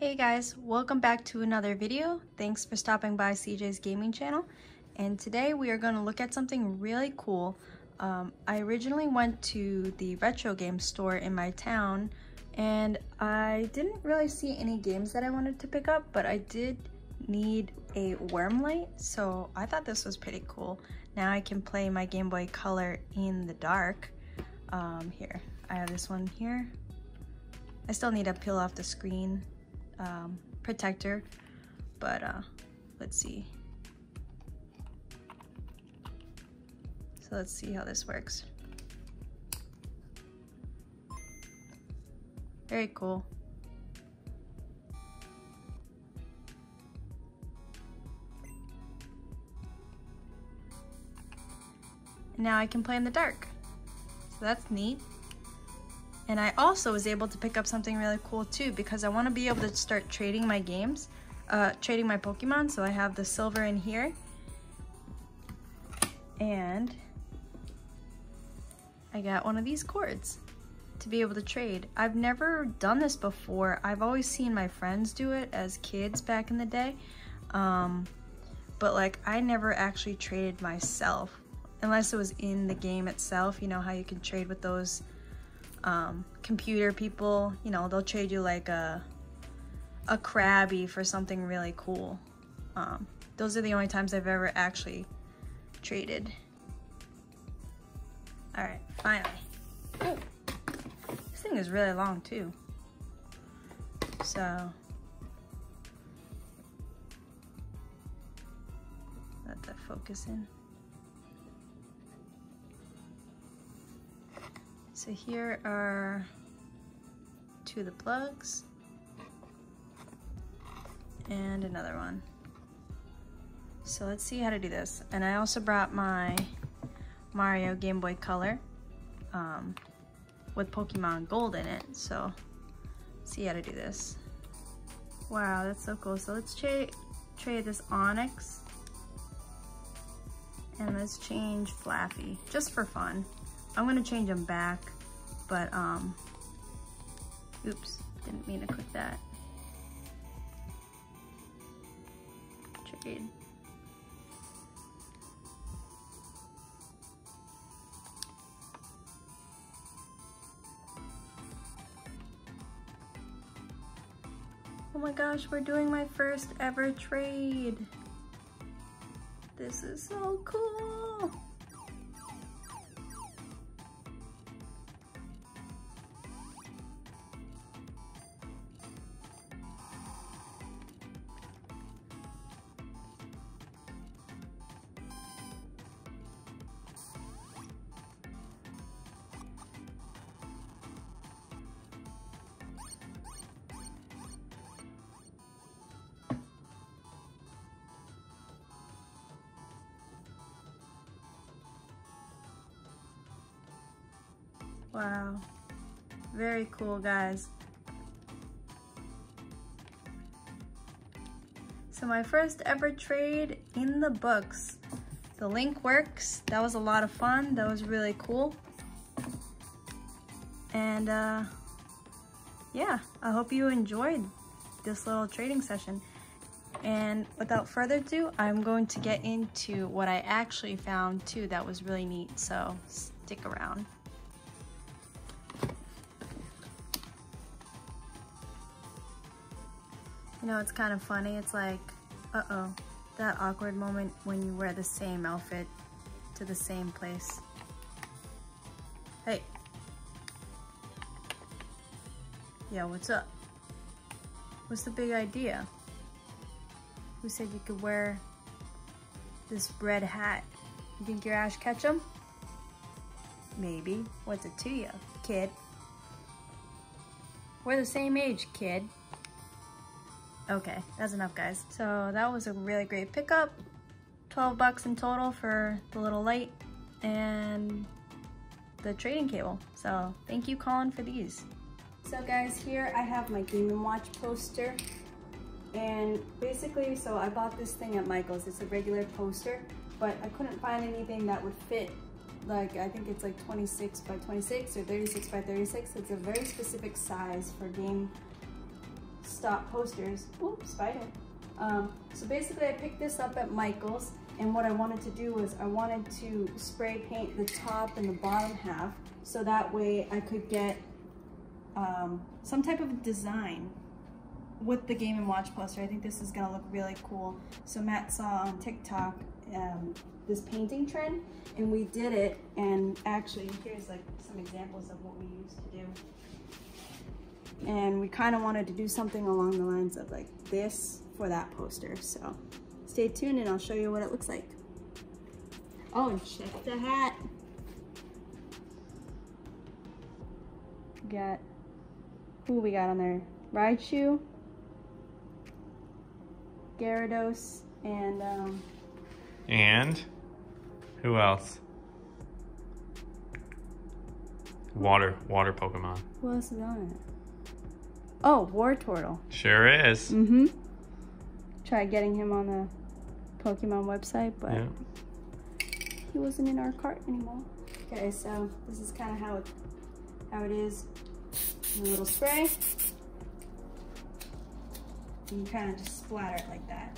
Hey guys, welcome back to another video. Thanks for stopping by CJ's Gaming Channel. And today we are going to look at something really cool. Um, I originally went to the retro game store in my town and I didn't really see any games that I wanted to pick up, but I did need a worm light, so I thought this was pretty cool. Now I can play my Game Boy Color in the dark. Um, here, I have this one here. I still need to peel off the screen um, protector, but uh, let's see. So let's see how this works. Very cool. And now I can play in the dark. So that's neat. And I also was able to pick up something really cool too because I want to be able to start trading my games, uh, trading my Pokemon. So I have the silver in here. And I got one of these cords to be able to trade. I've never done this before. I've always seen my friends do it as kids back in the day. Um, but like I never actually traded myself unless it was in the game itself. You know how you can trade with those um, computer people, you know, they'll trade you like a, a Krabby for something really cool. Um, those are the only times I've ever actually traded. All right, finally. Ooh, this thing is really long too. So, let that focus in. So here are two of the plugs and another one. So let's see how to do this. And I also brought my Mario Game Boy Color um, with Pokemon Gold in it. So see how to do this. Wow, that's so cool. So let's trade this Onix and let's change Flaaffy just for fun. I'm gonna change them back, but um, oops, didn't mean to click that. Trade. Oh my gosh, we're doing my first ever trade. This is so cool. Wow, very cool guys. So my first ever trade in the books. The link works, that was a lot of fun, that was really cool. And uh, yeah, I hope you enjoyed this little trading session. And without further ado, I'm going to get into what I actually found too that was really neat, so stick around. You know, it's kind of funny. It's like, uh-oh, that awkward moment when you wear the same outfit to the same place. Hey. Yo, what's up? What's the big idea? Who said you could wear this red hat? You think you're Ash Ketchum? Maybe. What's it to you, kid? We're the same age, kid. Okay, that's enough guys. So that was a really great pickup. 12 bucks in total for the little light and the trading cable. So thank you Colin for these. So guys, here I have my Game & Watch poster. And basically, so I bought this thing at Michael's. It's a regular poster, but I couldn't find anything that would fit like I think it's like 26 by 26 or 36 by 36. It's a very specific size for game stop posters. Oops, spider. Um, so basically I picked this up at Michael's and what I wanted to do was I wanted to spray paint the top and the bottom half so that way I could get um, some type of design with the Game & Watch poster. I think this is gonna look really cool. So Matt saw on TikTok um, this painting trend and we did it and actually here's like some examples of what we used to do and we kind of wanted to do something along the lines of like this for that poster so stay tuned and I'll show you what it looks like oh and check the hat got who we got on there Raichu Gyarados and um and who else? Water, water Pokemon. Who else is on it? Oh, Wartortle. Sure is. Mm-hmm. Tried getting him on the Pokemon website, but yeah. he wasn't in our cart anymore. Okay, so this is kind of how it, how it is. A little spray. And you kind of just splatter it like that.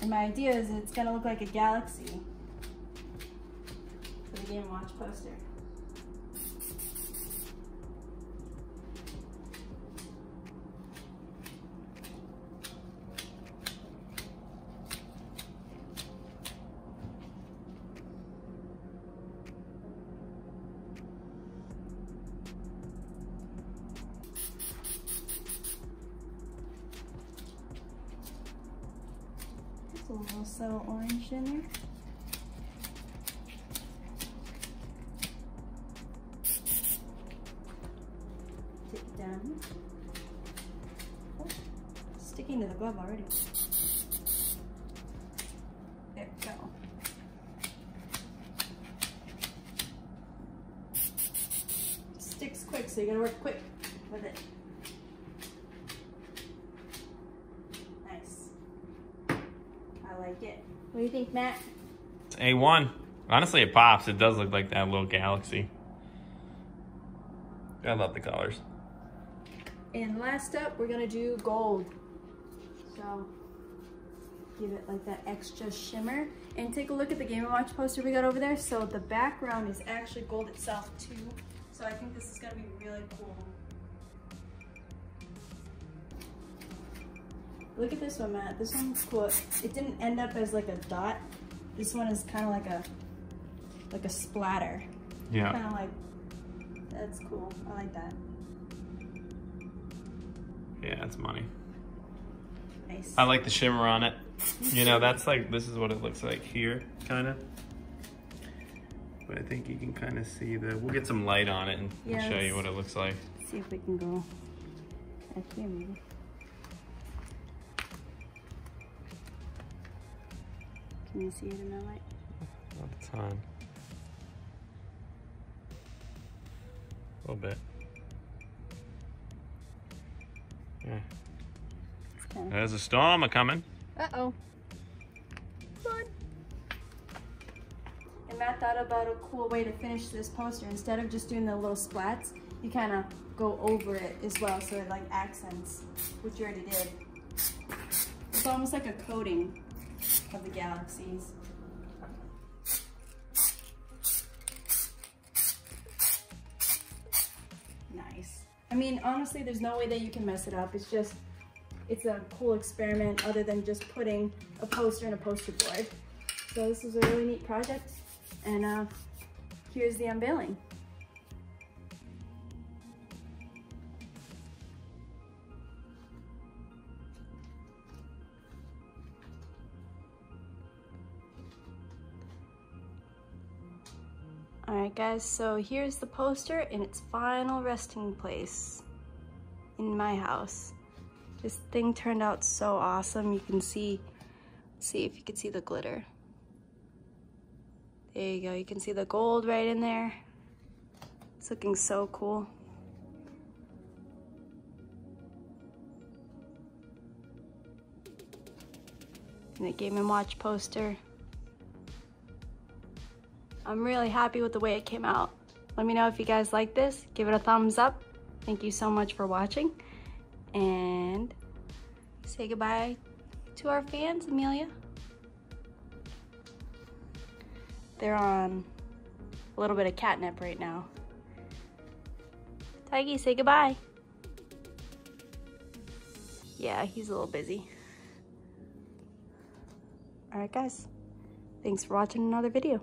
And my idea is it's gonna look like a galaxy for the Game Watch poster. A little subtle orange in there. Down. Oh, sticking to the glove already. There we go. Sticks quick, so you gotta work quick with it. Like it. What do you think, Matt? It's A1. Honestly, it pops. It does look like that little galaxy. I love the colors. And last up, we're gonna do gold. So give it like that extra shimmer. And take a look at the Game & Watch poster we got over there. So the background is actually gold itself too. So I think this is gonna be really cool. Look at this one, Matt. This one's cool. It didn't end up as like a dot. This one is kind of like a like a splatter. Yeah. Kind of like that's cool. I like that. Yeah, it's money. Nice. I like the shimmer on it. You know, that's like this is what it looks like here, kind of. But I think you can kind of see the. We'll get some light on it and yeah, show you what it looks like. See if we can go. Right here, maybe. Can you see it in the light? Not a ton. A little bit. Yeah. Okay. There's a storm a coming. Uh-oh. And Matt thought about a cool way to finish this poster. Instead of just doing the little splats, you kind of go over it as well so it like accents, which you already did. It's almost like a coating of the galaxies. Nice. I mean, honestly, there's no way that you can mess it up. It's just, it's a cool experiment other than just putting a poster in a poster board. So this is a really neat project. And uh, here's the unveiling. Alright guys, so here's the poster in its final resting place in my house. This thing turned out so awesome. You can see, see if you can see the glitter. There you go, you can see the gold right in there. It's looking so cool. And the Game & Watch poster. I'm really happy with the way it came out. Let me know if you guys like this. Give it a thumbs up. Thank you so much for watching. and say goodbye to our fans, Amelia. They're on a little bit of catnip right now. Tiggy, say goodbye. Yeah, he's a little busy. All right, guys. Thanks for watching another video.